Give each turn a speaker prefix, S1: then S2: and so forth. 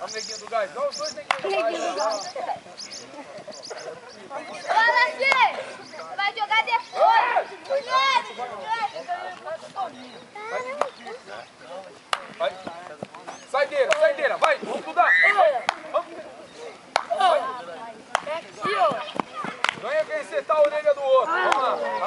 S1: Amiguinho do gás, olha os dois neguinhos do
S2: gás.
S1: Vai vencer tá a orelha do outro. Vamos lá.